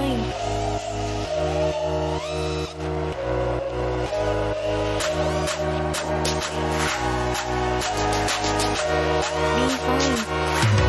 fine. Be fine.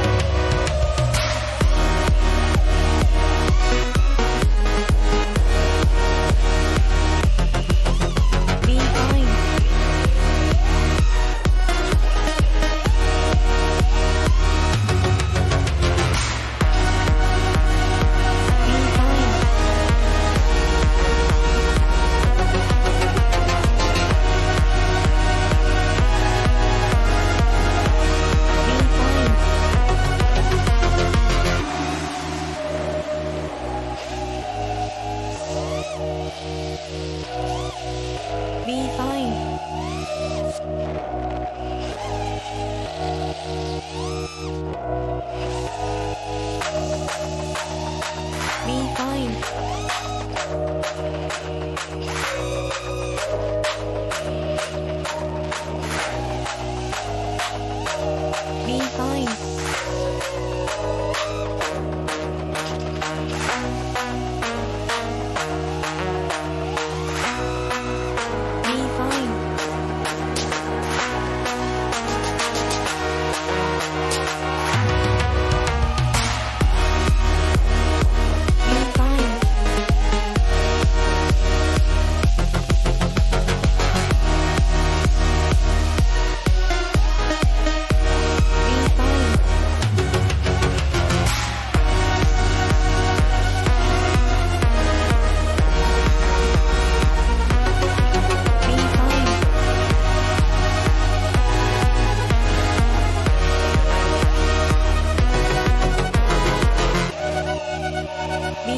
Be fine.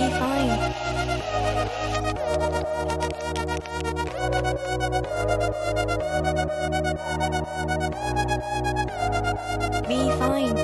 Be fine. Be fine.